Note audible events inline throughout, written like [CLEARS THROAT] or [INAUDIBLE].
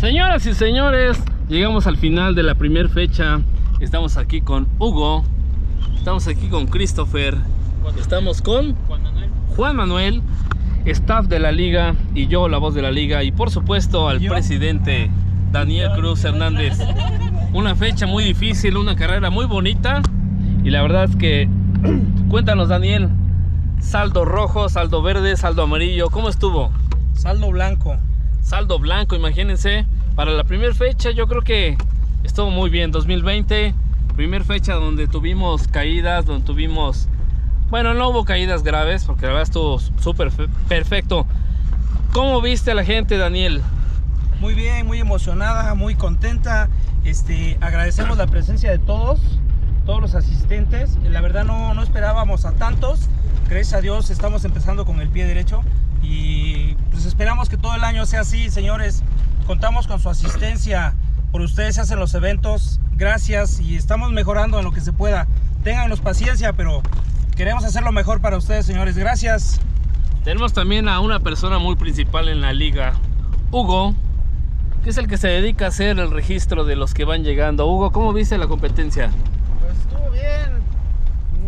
Señoras y señores, llegamos al final de la primera fecha. Estamos aquí con Hugo, estamos aquí con Christopher, estamos con Juan Manuel. Juan Manuel, staff de la liga y yo, la voz de la liga, y por supuesto al Yo. presidente Daniel Cruz Hernández. Una fecha muy difícil, una carrera muy bonita, y la verdad es que, [CLEARS THROAT] cuéntanos Daniel, saldo rojo, saldo verde, saldo amarillo, ¿cómo estuvo? Saldo blanco. Saldo blanco, imagínense. Para la primera fecha yo creo que estuvo muy bien. 2020, primera fecha donde tuvimos caídas, donde tuvimos... Bueno, no hubo caídas graves porque la verdad estuvo súper fe- perfecto. ¿Cómo viste a la gente, Daniel? Muy bien, muy emocionada, muy contenta. Este, agradecemos la presencia de todos, todos los asistentes. La verdad no, no esperábamos a tantos. Gracias a Dios estamos empezando con el pie derecho y pues esperamos que todo el año sea así, señores. Contamos con su asistencia. Por ustedes se hacen los eventos. Gracias y estamos mejorando en lo que se pueda. Ténganos paciencia, pero queremos hacer lo mejor para ustedes, señores. Gracias. Tenemos también a una persona muy principal en la liga, Hugo, que es el que se dedica a hacer el registro de los que van llegando. Hugo, ¿cómo viste la competencia? Pues estuvo bien,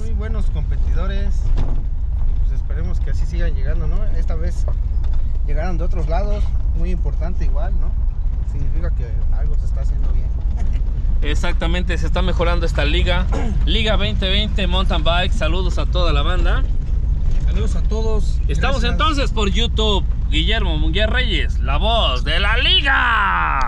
muy buenos competidores. Pues esperemos que así sigan llegando, ¿no? Esta vez llegaron de otros lados, muy importante igual, ¿no? Significa que algo se está haciendo bien. Exactamente, se está mejorando esta liga. Liga 2020 Mountain Bike. Saludos a toda la banda. Saludos a todos. Estamos Gracias. entonces por YouTube. Guillermo Munguía Reyes, la voz de la liga.